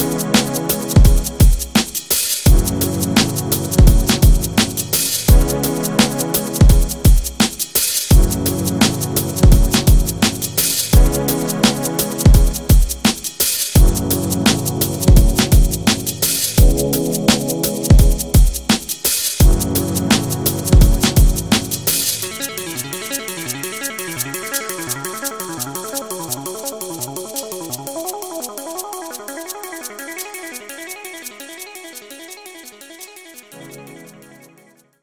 you.